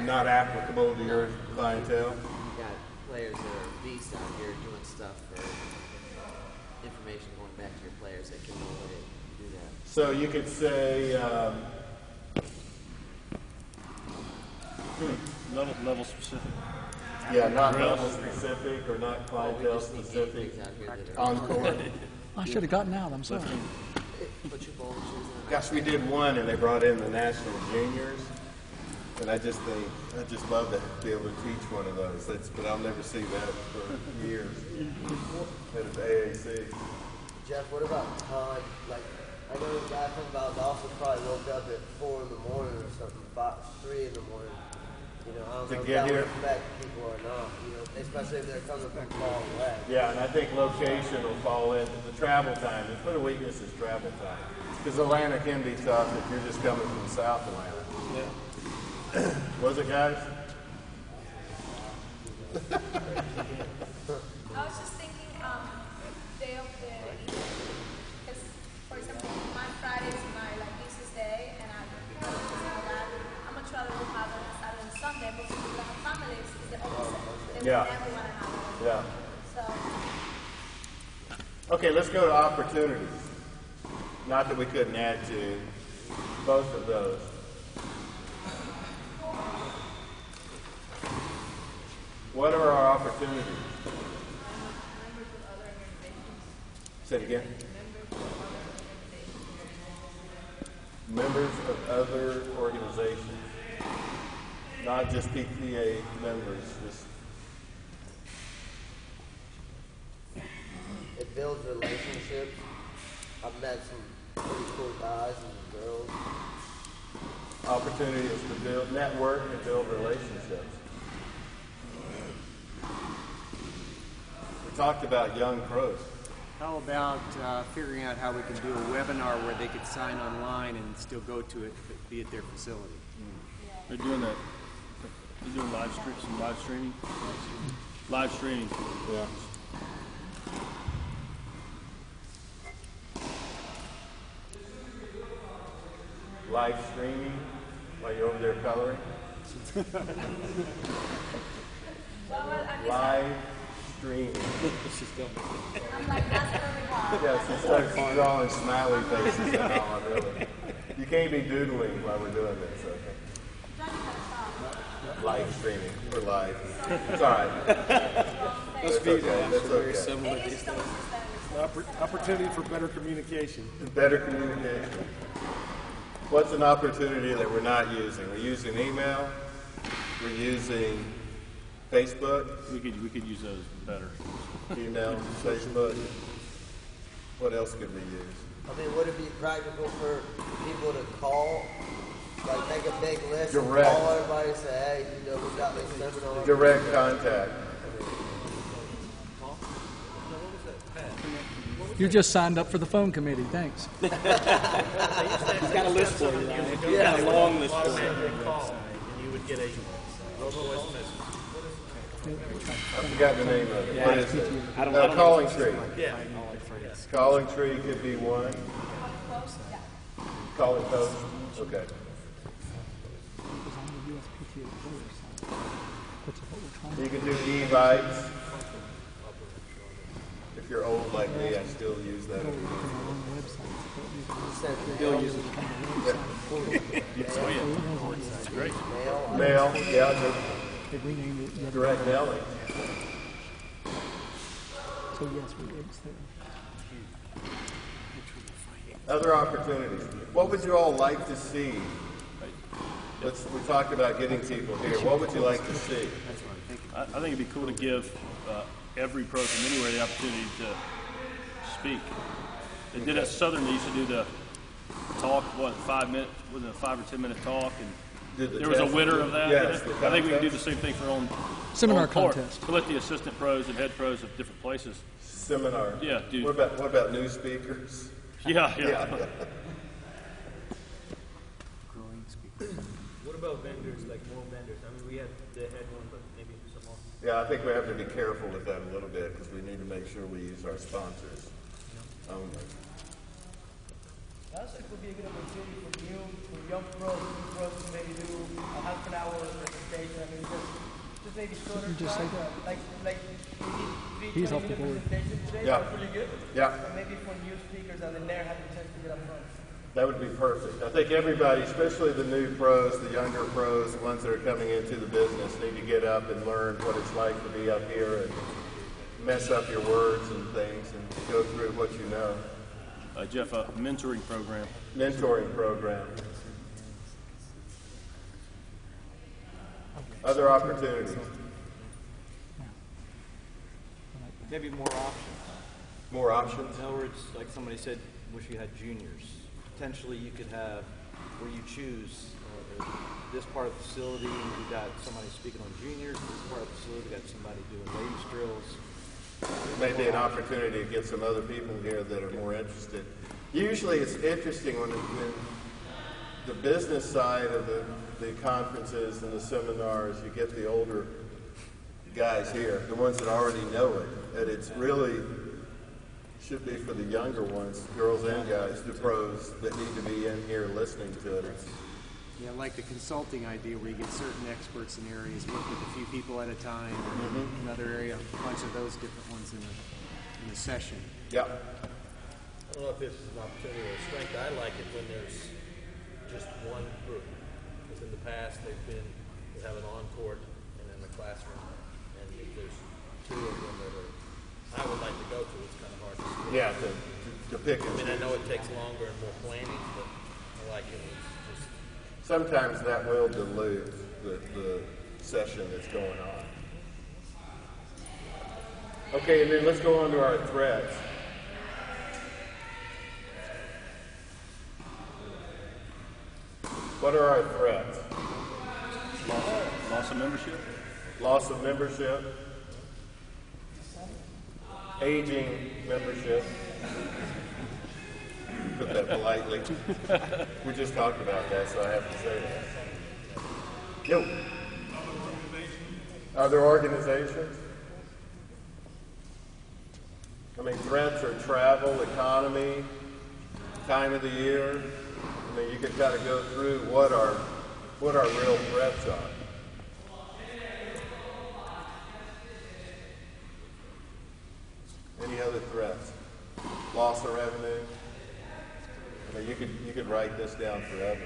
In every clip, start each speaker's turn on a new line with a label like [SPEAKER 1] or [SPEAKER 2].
[SPEAKER 1] not applicable to your clientele?
[SPEAKER 2] You got players that are beasts out here doing stuff for information going back to your players that can no way do that.
[SPEAKER 1] So you could say, um,
[SPEAKER 3] Level, level specific.
[SPEAKER 1] yeah, not
[SPEAKER 3] Real.
[SPEAKER 1] level specific or not clientele
[SPEAKER 2] just need
[SPEAKER 1] specific
[SPEAKER 2] guys out here that are
[SPEAKER 1] on court.
[SPEAKER 4] I should have gotten out, I'm sorry.
[SPEAKER 2] put your bowling shoes.
[SPEAKER 1] Gosh, we did one and they brought in the national juniors. And I just think, I just love to be able to teach one of those. That's, but I'll never see that for years. At an AAC.
[SPEAKER 5] Jeff, what about time? Like, I know a guy from Valdosta probably woke up at four in the morning or something, five, three in the morning. You know, I don't
[SPEAKER 1] To
[SPEAKER 5] know if
[SPEAKER 1] get
[SPEAKER 5] that
[SPEAKER 1] here?
[SPEAKER 5] would affect people or not. You know, especially if they're coming from far away.
[SPEAKER 1] Yeah, and I think location will fall into the travel time. The put a weakness is travel time. Because Atlanta can be tough if you're just coming from South Atlanta. Was it, guys?
[SPEAKER 6] I was just thinking, um, day of the because for example, my Friday is my like business day, and I'm all that. I'm much rather will have on Saturday and Sunday, but people that have families is the opposite. They
[SPEAKER 1] Yeah.
[SPEAKER 6] want to have.
[SPEAKER 1] Yeah.
[SPEAKER 6] So
[SPEAKER 1] Okay, let's go to opportunities. Not that we couldn't add to both of those. What are our opportunities? Say it again. Members of other organizations, not just PPA members, just
[SPEAKER 5] It builds relationships. I've met some pretty cool guys and girls.
[SPEAKER 1] opportunities to build network and build relationships. Talked about young pros.
[SPEAKER 7] How about uh, figuring out how we can do a webinar where they could sign online and still go to it, be at their facility?
[SPEAKER 3] They're doing that. They're doing live stream, some live streaming. Live streaming.
[SPEAKER 1] Yeah. Live streaming while you're over there coloring.
[SPEAKER 6] well, well, I guess
[SPEAKER 1] Live streaming.
[SPEAKER 6] I'm like that's really hard.
[SPEAKER 1] Yeah, she starts drawing smiley faces and all, really. You can't be doodling while we're doing this, okay?
[SPEAKER 6] Trying to kind of stop.
[SPEAKER 1] Live streaming. We're live. It's all right. That's okay. That's okay.
[SPEAKER 6] It is so much just
[SPEAKER 8] Oppor- Opportunity for better communication.
[SPEAKER 1] Better communication. What's an opportunity that we're not using? We're using email. We're using Facebook,
[SPEAKER 3] We could we could use those better.
[SPEAKER 1] email, Facebook. What else could we use?
[SPEAKER 5] I mean, would it be practical for people to call, like make a big list
[SPEAKER 1] Direct.
[SPEAKER 5] and call everybody and say, hey, you know, we got this seminar.
[SPEAKER 1] Direct contact.
[SPEAKER 4] You just signed up for the phone committee, thanks.
[SPEAKER 7] He's got a list for you. Yeah, a long list for you.
[SPEAKER 8] And you would get a voice message.
[SPEAKER 1] I forgot the name of it. What is it?
[SPEAKER 7] I don't-
[SPEAKER 1] Uh,
[SPEAKER 7] I don't know.
[SPEAKER 1] Calling tree.
[SPEAKER 8] Yeah.
[SPEAKER 1] Calling tree could be one. Calling post. Okay. You can do e-bites. If you're old like me, I still use that.
[SPEAKER 7] Still using
[SPEAKER 3] Great.
[SPEAKER 1] Mail, yeah,
[SPEAKER 4] They renamed it,
[SPEAKER 1] the
[SPEAKER 4] yeah,
[SPEAKER 1] direct mailing.
[SPEAKER 4] so yes, we, it's there.
[SPEAKER 1] Other opportunities. What would you all like to see? Let's, we talked about getting people here. What would you like to see?
[SPEAKER 3] I, I think it'd be cool to give uh, every pro from anywhere the opportunity to speak. They did at Southern. They used to do the talk. What five minute? Was it a five or ten minute talk? And
[SPEAKER 1] Did the
[SPEAKER 3] there was a
[SPEAKER 1] test-
[SPEAKER 3] winner of that.
[SPEAKER 1] Yes, the?
[SPEAKER 3] I think we can do the
[SPEAKER 1] contest.
[SPEAKER 3] same thing for on
[SPEAKER 4] Seminar
[SPEAKER 3] on court.
[SPEAKER 4] contest.
[SPEAKER 3] To let the assistant pros and head pros of different places.
[SPEAKER 1] Seminar.
[SPEAKER 3] Yeah, dude.
[SPEAKER 1] What about, what about new speakers?
[SPEAKER 3] Yeah, yeah.
[SPEAKER 1] Yeah.
[SPEAKER 8] What about vendors, like more vendors? I mean, we had the head one, but maybe some more.
[SPEAKER 1] Yeah, I think we have to be careful with that a little bit because we need to make sure we use our sponsors only.
[SPEAKER 9] I think would be a good opportunity for you, for young pros, new pros to maybe do a half an hour presentation Just maybe shorter
[SPEAKER 4] you just say
[SPEAKER 9] time,
[SPEAKER 4] that?
[SPEAKER 9] like like we did three
[SPEAKER 4] He's off the board.
[SPEAKER 9] presentations today.
[SPEAKER 1] Yeah.
[SPEAKER 9] that were pretty good.
[SPEAKER 1] Yeah.
[SPEAKER 9] And maybe for new speakers on the there have a chance to get up front.
[SPEAKER 1] That would be perfect. I think everybody, especially the new pros, the younger pros, the ones that are coming into the business, need to get up and learn what it's like to be up here and mess up your words and things and go through what you know.
[SPEAKER 3] Uh, Jeff, a mentoring program.
[SPEAKER 1] Mentoring program. Other opportunities.
[SPEAKER 8] Maybe more options.
[SPEAKER 1] More options.
[SPEAKER 8] In other words, like somebody said, wish you had juniors. Potentially, you could have where you choose uh, this part of the facility. You got somebody speaking on juniors. This part of the facility, you got somebody doing ladies drills.
[SPEAKER 1] Maybe an opportunity to get some other people here that are more interested. Usually it's interesting when, when the business side of the, the conferences and the seminars, you get the older guys here, the ones that already know it. And it's really, should be for the younger ones, girls and guys, the pros that need to be in here listening to it. It's-
[SPEAKER 7] Yeah, like the consulting idea where you get certain experts in areas, work with a few people at a time,
[SPEAKER 1] Mm-hmm.
[SPEAKER 7] another area, a bunch of those different ones in a, in a session.
[SPEAKER 1] Yeah.
[SPEAKER 10] I don't know if this is an opportunity or a strength. I like it when there's just one group. Because in the past, they've been, they have an on-court and then the classroom. And if there's two of them that are, I would like to go to, it's kind of hard to split.
[SPEAKER 1] Yeah, to, to, to pick
[SPEAKER 10] I mean, I know it takes longer and more planning, but I like it. It's just,
[SPEAKER 1] Sometimes that will dilute the, the session that's going on. Okay, and then let's go on to our threats. What are our threats?
[SPEAKER 3] Loss, loss of membership.
[SPEAKER 1] Loss of membership, aging membership. Put that politely. we just talked about that, so I have to say that. Yo. Other organizations? I mean, threats are travel, economy, time of the year. I mean, you could kind of go through what our what our real threats are. Any other threats? Loss of revenue? I mean, you could, write this down forever.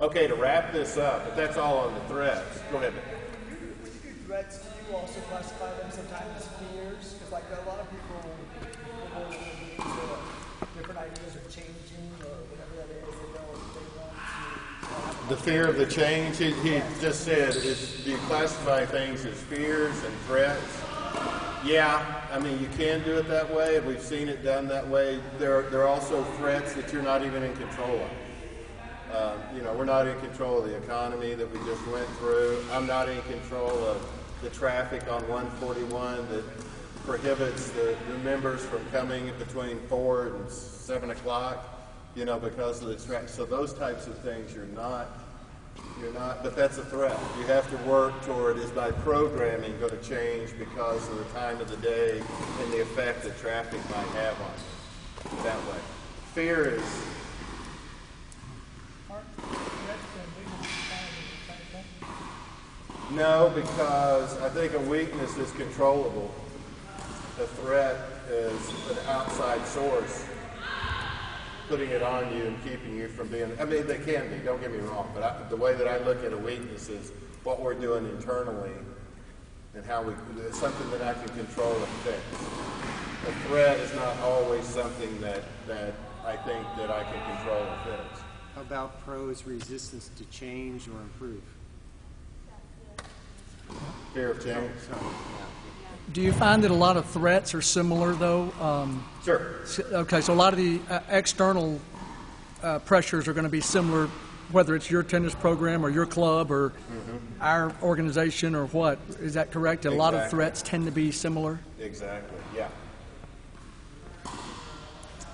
[SPEAKER 1] Okay, to wrap this up, but that's all on the threats. Go ahead.
[SPEAKER 9] When you, when you do threats, do you also classify them sometimes as fears? Because like a lot of people will go different ideas of changing or whatever that is. They don't, they want to. uh,
[SPEAKER 1] The fear of the change, he, he just said, is, do you classify things as fears and threats? Yeah, I mean, you can do it that way, we've seen it done that way. There, there are also threats that you're not even in control of. Um, you know, we're not in control of the economy that we just went through. I'm not in control of the traffic on 141 that prohibits the, the members from coming between 4 and 7 o'clock, you know, because of the traffic. So those types of things you're not, you're not, but that's a threat. You have to work toward is by programming going to change because of the time of the day and the effect that traffic might have on you that way. Fear is
[SPEAKER 9] the?
[SPEAKER 1] No, because I think a weakness is controllable. A threat is an outside source putting it on you and keeping you from being. I mean, they can be. Don't get me wrong, but I, the way that I look at a weakness is what we're doing internally and how we. It's something that I can control and fix. A threat is not always something that that I think that I can control and fix.
[SPEAKER 7] How about pros resistance to change or improve?
[SPEAKER 1] Fear of change.
[SPEAKER 4] Oh, Do you find that a lot of threats are similar, though? Um,
[SPEAKER 1] Sure.
[SPEAKER 4] okay, so a lot of the uh, external uh, pressures are going to be similar, whether it's your tennis program or your club or our organization or what. Is that correct? A lot of threats tend to be similar.
[SPEAKER 1] Exactly. Yeah. What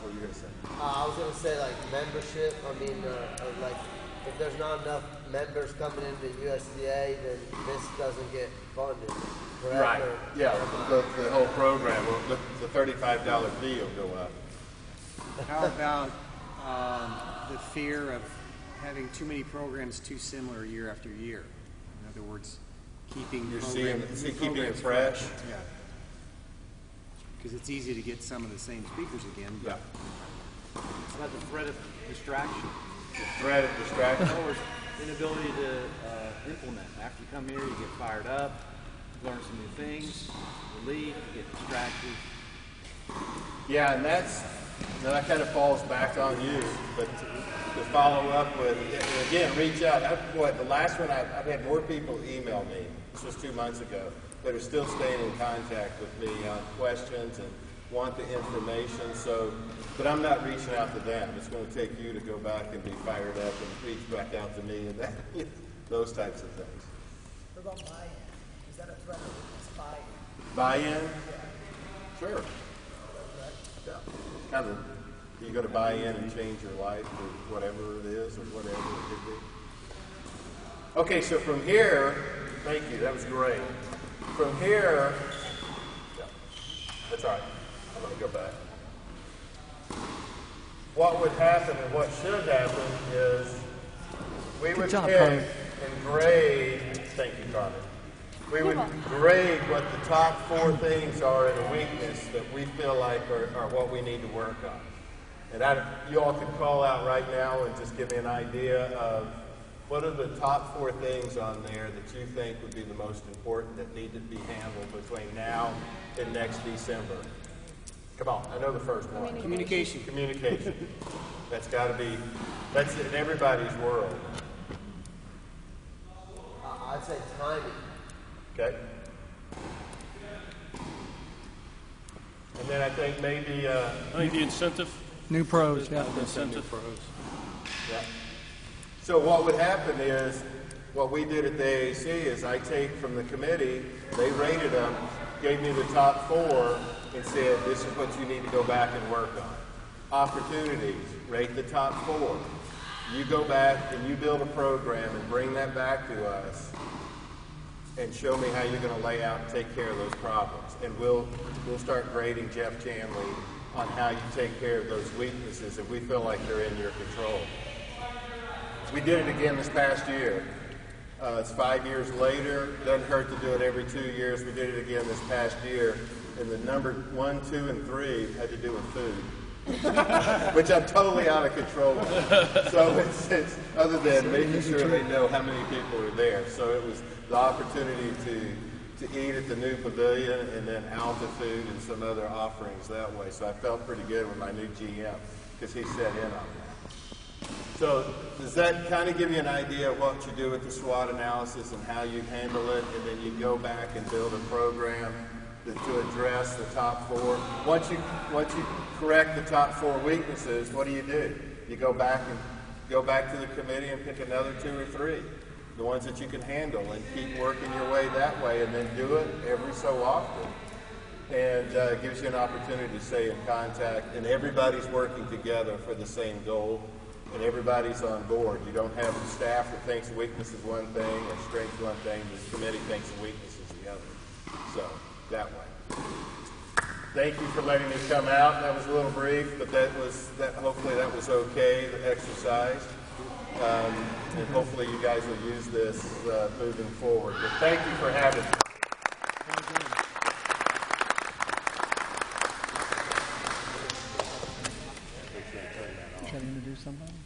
[SPEAKER 1] were you gonna say?
[SPEAKER 5] Uh, I was gonna say like membership. I mean, uh, uh, like if there's not enough members coming into USPTA, then this doesn't get funded. Correct?
[SPEAKER 1] Right.
[SPEAKER 5] Or-
[SPEAKER 1] Yeah,
[SPEAKER 5] or
[SPEAKER 1] the, the whole program, the, the thirty-five dollar fee will go up.
[SPEAKER 7] How about um, the fear of having too many programs too similar year after year? In In other words, keeping
[SPEAKER 1] You're
[SPEAKER 7] program-
[SPEAKER 1] seeing, see, keeping it fresh.
[SPEAKER 7] Yeah. Because it's easy to get some of the same speakers again,
[SPEAKER 1] Yeah.
[SPEAKER 8] It's about the threat of distraction.
[SPEAKER 1] The threat of distraction.
[SPEAKER 8] Or inability to uh, implement. After you come here, you get fired up, learn some new things, you leave, get distracted.
[SPEAKER 1] Yeah, and that's, now that kind of falls back on you, but to follow up with, again, reach out. I've, what, the last one, I've, I've had more people email me, this was two months ago, that are still staying in contact with me on questions and want the information, so, but I'm not reaching out to them. It's gonna take you to go back and be fired up and reach back out to me and that, those types of things.
[SPEAKER 9] What about buy-in? Is that a threat or is buy-in?
[SPEAKER 1] Buy-in? Sure. Yeah. Kind of, you gonna buy in and change your life or whatever it is or whatever it could be. Okay, so from here, thank you, that was great. From here, yeah, that's all right, I'm gonna go back. What would happen and what should happen is we would
[SPEAKER 4] job,
[SPEAKER 1] pick
[SPEAKER 4] Carmen.
[SPEAKER 1] and grade, thank you, Carmen. We would grade what the top four things are in a weakness that we feel like are, are what we need to work on. And I, you all could call out right now and just give me an idea of what are the top four things on there that you think would be the most important that need to be handled between now and next December? Come on, I know the first one.
[SPEAKER 7] communication.
[SPEAKER 1] Communication. That's got to be, that's in everybody's world.
[SPEAKER 5] I- I'd say timing.
[SPEAKER 1] Okay? And then I think maybe, uh,
[SPEAKER 3] I think the incentive,
[SPEAKER 4] New pros, yeah.
[SPEAKER 3] the incentive.
[SPEAKER 1] yeah. So what would happen is, what we did at the AAC is I take from the committee, they rated them, gave me the top four, and said, this is what you need to go back and work on. Opportunities, rate the top four. You go back and you build a program and bring that back to us, and show me how you're going to lay out and take care of those problems. And we'll, we'll start grading Jeff Chandley on how you take care of those weaknesses if we feel like they're in your control. We did it again this past year. Uh, it's five years later. Doesn't hurt to do it every two years. We did it again this past year. And the number one, two, and three had to do with food, which I'm totally out of control of. So it's, it's other than making sure they know how many people are there. So it was the opportunity to, to eat at the new pavilion and then Food and some other offerings that way. So I felt pretty good with my new GM because he set in on that. So does that kind of give you an idea of what you do with the SWOT analysis and how you handle it, and then you go back and build a program to address the top four? Once you once you correct the top four weaknesses, what do you do? You go back and go back to the committee and pick another two or three, the ones that you can handle, and keep working your way that way, and then do it every so often and uh, gives you an opportunity to stay in contact, and everybody's working together for the same goal, and everybody's on board. You don't have a staff that thinks weakness is one thing or strength one thing. The committee thinks weakness is the other. So that way. Thank you for letting me come out. That was a little brief, but that was that. Hopefully that was okay. The exercise. Um, and hopefully you guys will use this uh, moving forward. But thank you for having me.
[SPEAKER 4] Introduce somebody?